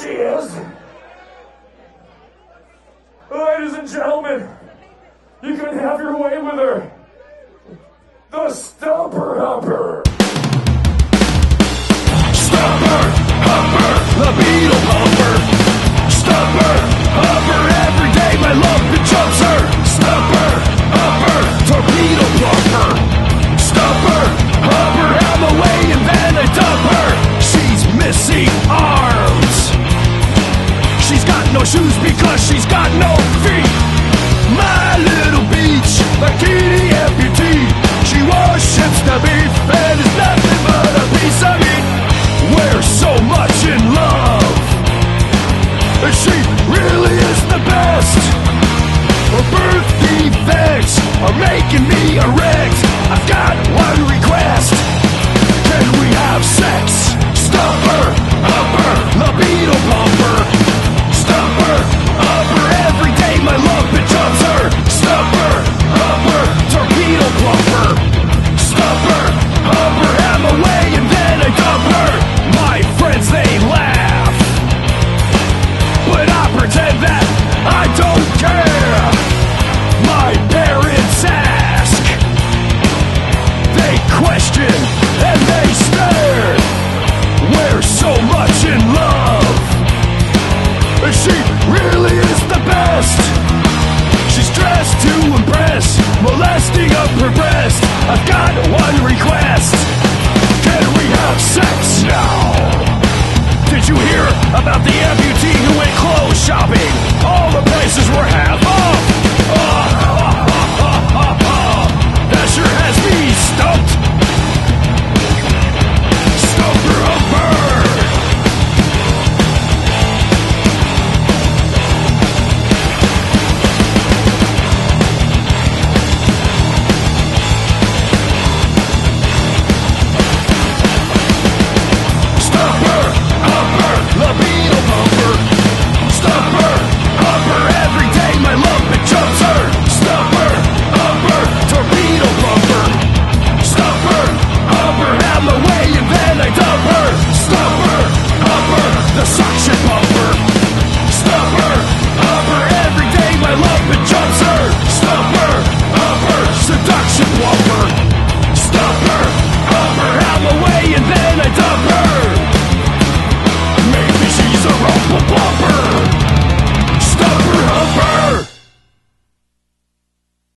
she is. Ladies and gentlemen, you can have your way with her. The Stumper Humper. Stumper Humper, the Beetle Humper. Stumper Humper, every day my love becomes her. Stumper Humper, torpedo plumper. Stumper Humper, I'm away and then I dump her. She's missing. 我。But she really is the best. She's dressed to impress Molesting up her breast. I've got one request.